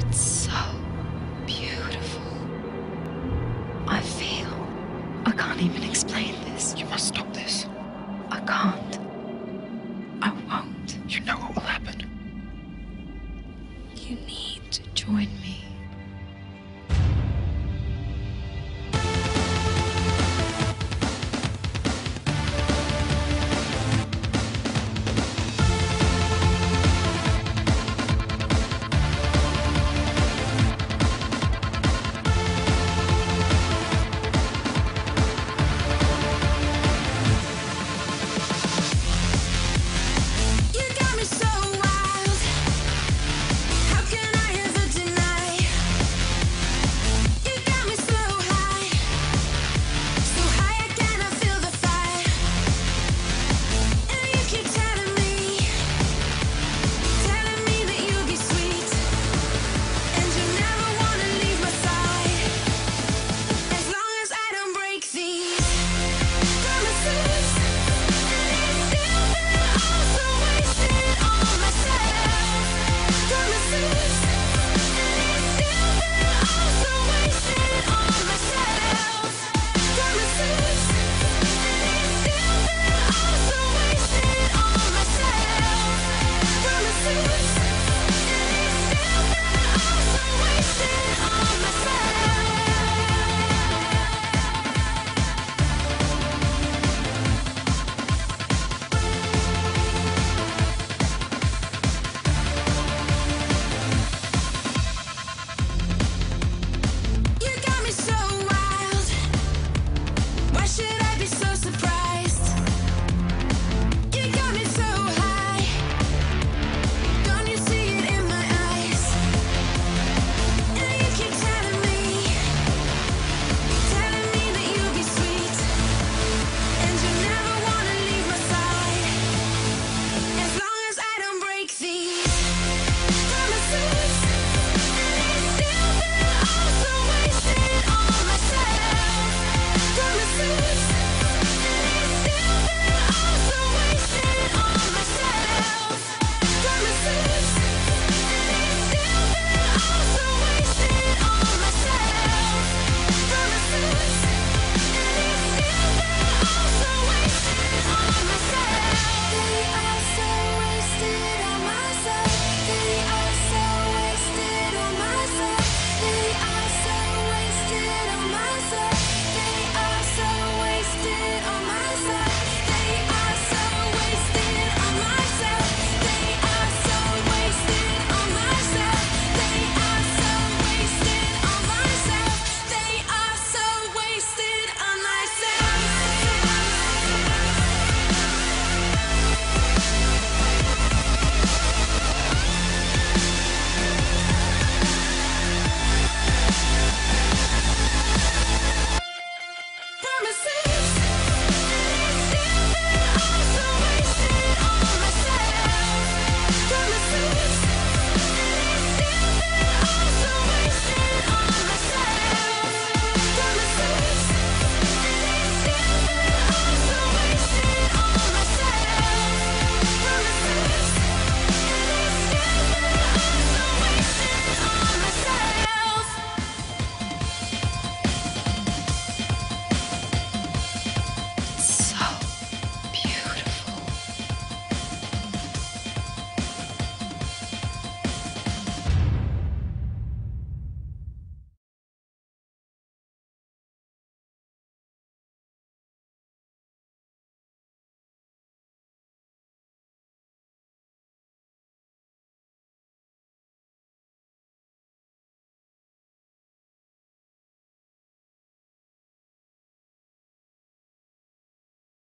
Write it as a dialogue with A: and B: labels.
A: It's so beautiful. I feel. I can't even explain this.
B: You must stop this.
A: I can't. I won't.
B: You know what will happen.
A: You need to join me.